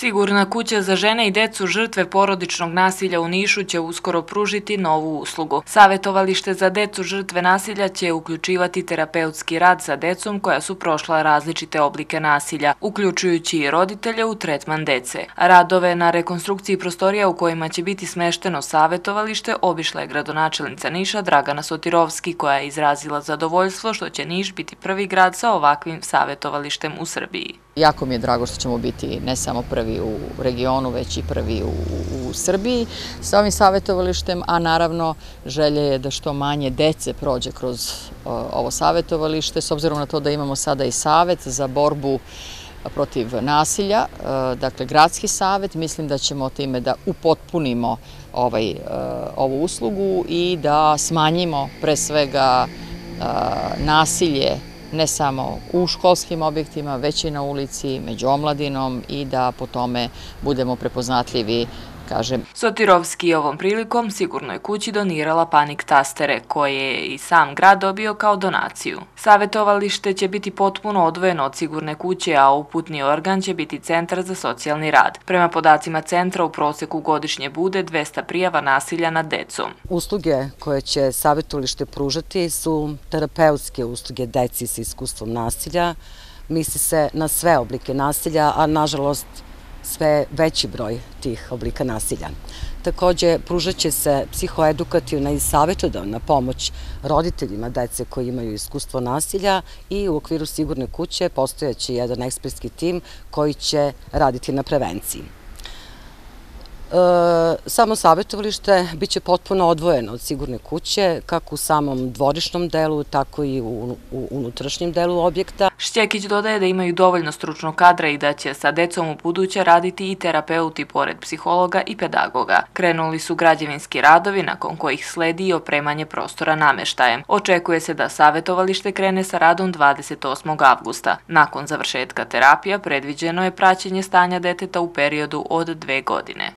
Sigurna kuća za žene i decu žrtve porodičnog nasilja u Nišu će uskoro pružiti novu uslugu. Savetovalište za decu žrtve nasilja će uključivati terapeutski rad sa decom koja su prošla različite oblike nasilja, uključujući i roditelje u tretman dece. Radove na rekonstrukciji prostorija u kojima će biti smešteno savetovalište obišla je gradonačelnica Niša Dragana Sotirovski koja je izrazila zadovoljstvo što će Niš biti prvi grad sa ovakvim savetovalištem u Srbiji. Jako mi je drago što ćemo biti ne samo prvi u regionu, već i prvi u Srbiji sa ovim savjetovalištem, a naravno želje je da što manje dece prođe kroz ovo savjetovalište, s obzirom na to da imamo sada i savjet za borbu protiv nasilja, dakle gradski savjet, mislim da ćemo time da upotpunimo ovaj, ovu uslugu i da smanjimo pre svega nasilje ne samo u školskim objektima, već i na ulici, među omladinom i da po tome budemo prepoznatljivi kažem. Sotirovski ovom prilikom sigurnoj kući donirala panik tastere, koje je i sam grad dobio kao donaciju. Savetovalište će biti potpuno odvojeno od sigurne kuće, a uputni organ će biti Centar za socijalni rad. Prema podacima centra u proseku godišnje bude 200 prijava nasilja nad decom. Usluge koje će savetovalište pružati su terapeutske usluge deci sa iskustvom nasilja. Misli se na sve oblike nasilja, a nažalost sve veći broj tih oblika nasilja. Takođe, pružat će se psihoedukativna i savjetodavna pomoć roditeljima dece koji imaju iskustvo nasilja i u okviru sigurne kuće postojaće jedan ekspertski tim koji će raditi na prevenciji. E, samo savjetovalište biće potpuno odvojeno od sigurne kuće, kako u samom dvorišnom delu, tako i u unutrašnjem delu objekta. Štjekić dodaje da imaju dovoljno stručnog kadra i da će sa decom u buduće raditi i terapeuti pored psihologa i pedagoga. Krenuli su građevinski radovi nakon kojih sledi i opremanje prostora nameštajem. Očekuje se da savjetovalište krene sa radom 28. avgusta. Nakon završetka terapija predviđeno je praćenje stanja deteta u periodu od dve godine.